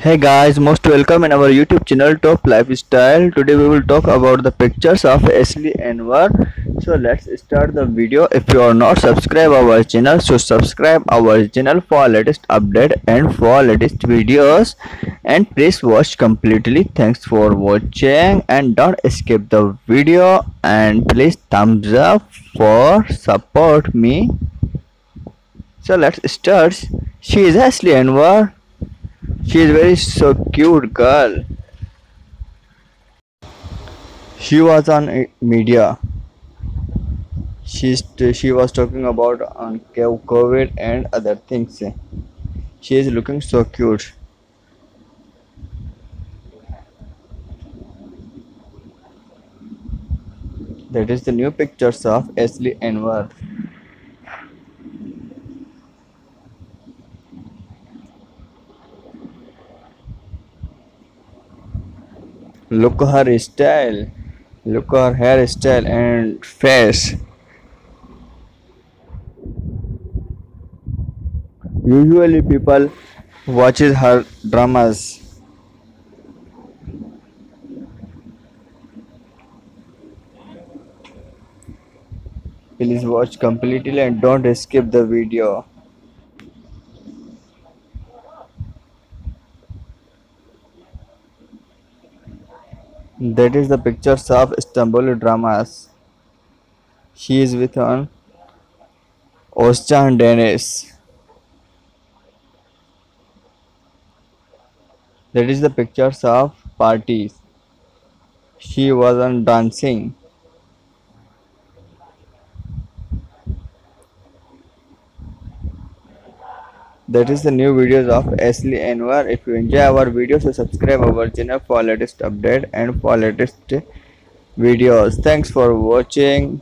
Hey guys, most welcome in our YouTube channel Top Lifestyle. Today we will talk about the pictures of Asli Enver. So let's start the video. If you are not subscribe our channel, so subscribe our channel for latest update and for latest videos. And please watch completely. Thanks for watching and don't skip the video and please thumbs up for support me. So let's start. She is Asli Enver. She is very so cute girl. She was on media. She's she was talking about on COVID and other things. She is looking so cute. That is the new pictures of Asli Enver. Look her style. Look her hairstyle and face. Usually people watches her dramas. Please watch completely and don't skip the video. That is the pictures of Istanbul dramas. She is with on Özcan Deniz. That is the pictures of parties. She was on dancing. That is the new videos of Asli Enver. If you enjoy our videos, so subscribe our channel for latest update and for latest videos. Thanks for watching.